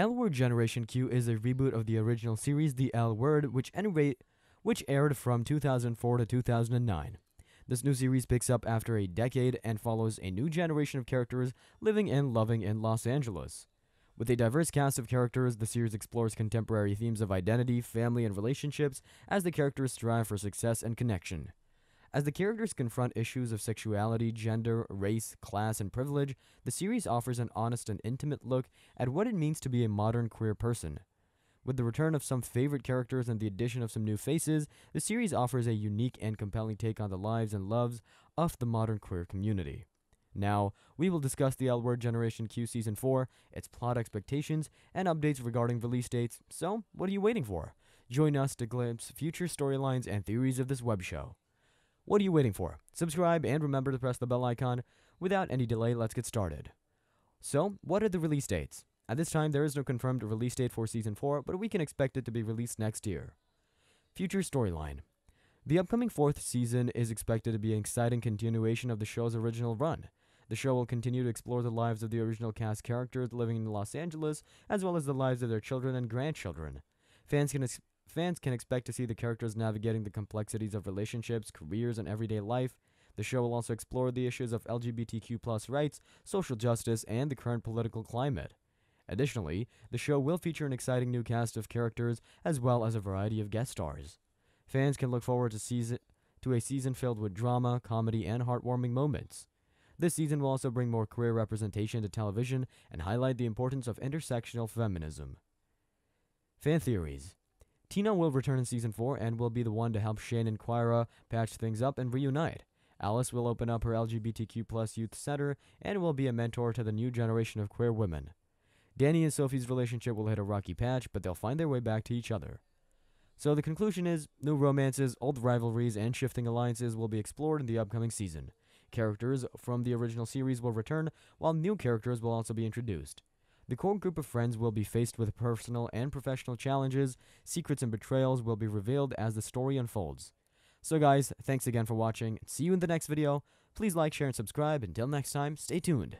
L Word Generation Q is a reboot of the original series The L Word, which, which aired from 2004 to 2009. This new series picks up after a decade and follows a new generation of characters living and loving in Los Angeles. With a diverse cast of characters, the series explores contemporary themes of identity, family, and relationships as the characters strive for success and connection. As the characters confront issues of sexuality, gender, race, class, and privilege, the series offers an honest and intimate look at what it means to be a modern queer person. With the return of some favorite characters and the addition of some new faces, the series offers a unique and compelling take on the lives and loves of the modern queer community. Now, we will discuss the L Word Generation Q Season 4, its plot expectations, and updates regarding release dates, so what are you waiting for? Join us to glimpse future storylines and theories of this web show. What are you waiting for? Subscribe and remember to press the bell icon. Without any delay, let's get started. So, what are the release dates? At this time, there is no confirmed release date for Season 4, but we can expect it to be released next year. Future storyline The upcoming fourth season is expected to be an exciting continuation of the show's original run. The show will continue to explore the lives of the original cast characters living in Los Angeles, as well as the lives of their children and grandchildren. Fans can, ex- fans can expect to see the characters navigating the complexities of relationships, careers, and everyday life. The show will also explore the issues of LGBTQ rights, social justice, and the current political climate. Additionally, the show will feature an exciting new cast of characters as well as a variety of guest stars. Fans can look forward to season to a season filled with drama, comedy, and heartwarming moments. This season will also bring more queer representation to television and highlight the importance of intersectional feminism. Fan theories. Tina will return in season 4 and will be the one to help Shane and Kyra patch things up and reunite. Alice will open up her LGBTQ plus youth center and will be a mentor to the new generation of queer women. Dani and Sophie's relationship will hit a rocky patch, but they'll find their way back to each other. So the conclusion is new romances, old rivalries, and shifting alliances will be explored in the upcoming season. Characters from the original series will return, while new characters will also be introduced. The core group of friends will be faced with personal and professional challenges, secrets and betrayals will be revealed as the story unfolds. So guys, thanks again for watching, see you in the next video. Please like, share, and subscribe. Until next time, stay tuned.